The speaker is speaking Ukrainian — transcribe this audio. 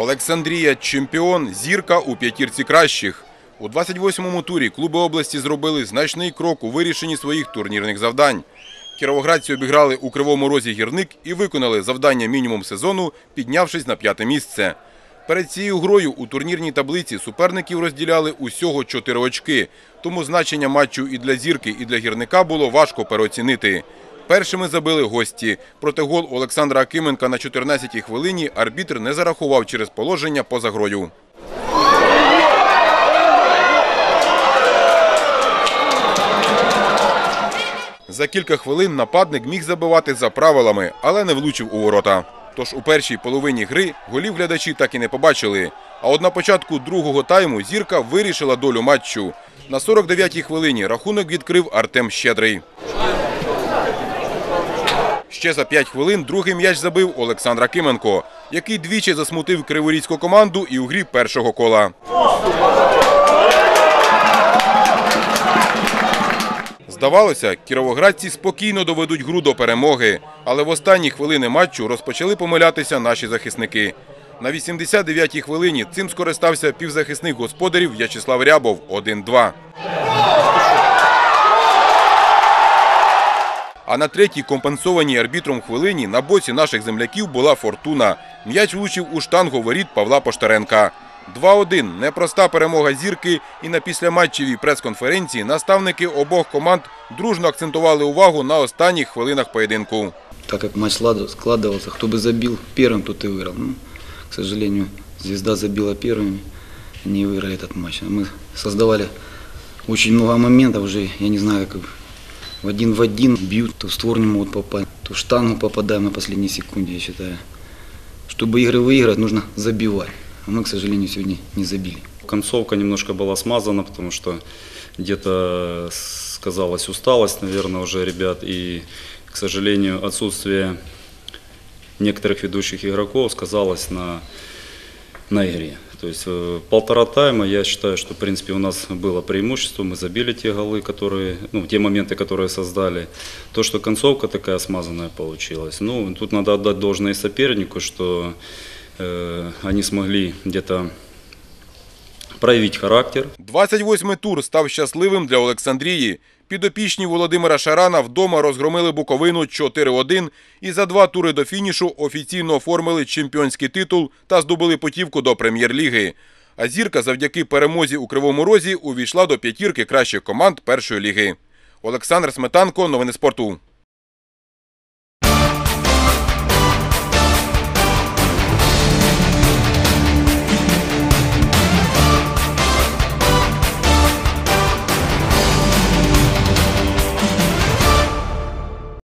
Олександрія чемпіон, зірка у п'ятірці кращих. У 28-му турі клуби області зробили значний крок у вирішенні своїх турнірних завдань. Кіровоградці обіграли у Кривому Розі гірник і виконали завдання мінімум сезону, піднявшись на п'яте місце. Перед цією грою у турнірній таблиці суперників розділяли усього 4 очки, тому значення матчу і для зірки, і для гірника було важко переоцінити. Першими забили гості. Проте гол Олександра Акименка на 14-й хвилині арбітр не зарахував через положення поза грою. За кілька хвилин нападник міг забивати за правилами, але не влучив у ворота. Тож у першій половині гри голів глядачі так і не побачили. А от на початку другого тайму зірка вирішила долю матчу. На 49-й хвилині рахунок відкрив Артем Щедрий. Ще за 5 хвилин другий м'яч забив Олександр Акименко, який двічі засмутив криворізьку команду і у грі першого кола. Здавалося, кіровоградці спокійно доведуть гру до перемоги, але в останні хвилини матчу розпочали помилятися наші захисники. На 89-й хвилині цим скористався півзахисник господарів В'ячеслав Рябов 1-2. А на третій компенсованій арбітром хвилині на боці наших земляків була фортуна. М'яч влучив у штангу воріт Павла Поштаренка. 2-1 – непроста перемога зірки, і на післяматчевій прес-конференції наставники обох команд дружно акцентували увагу на останніх хвилинах поєдинку. Так как матч склад- складывался, кто бы забил первым, тот и выиграл. Ну, к сожалению, звезда забила первыми, не выиграли этот матч. Мы создавали очень много моментов уже, я не знаю, как в один в один бьют, то в створ не могут попасть, то в штангу попадаем на последней секунде, я считаю. Чтобы игры выиграть, нужно забивать. А мы, к сожалению, сегодня не забили. Концовка немножко была смазана, потому что где-то сказалась усталость, наверное, уже ребят. И, к сожалению, отсутствие некоторых ведущих игроков сказалось на, на игре. То есть э, полтора тайма, я считаю, что, в принципе, у нас было преимущество. Мы забили те голы, которые, ну, те моменты, которые создали. То, что концовка такая смазанная получилась. Ну, тут надо отдать должное и сопернику, что э, они смогли где-то проявить характер, 28-й тур став щасливим для Олександрії. Підопічні Володимира Шарана вдома розгромили Буковину 4-1 і за два тури до фінішу офіційно оформили чемпіонський титул та здобули путівку до прем'єр-ліги. А зірка завдяки перемозі у Кривому Розі увійшла до п'ятірки кращих команд першої ліги. Олександр Сметанко, новини спорту.